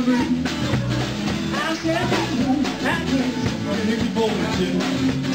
me. I can't ocean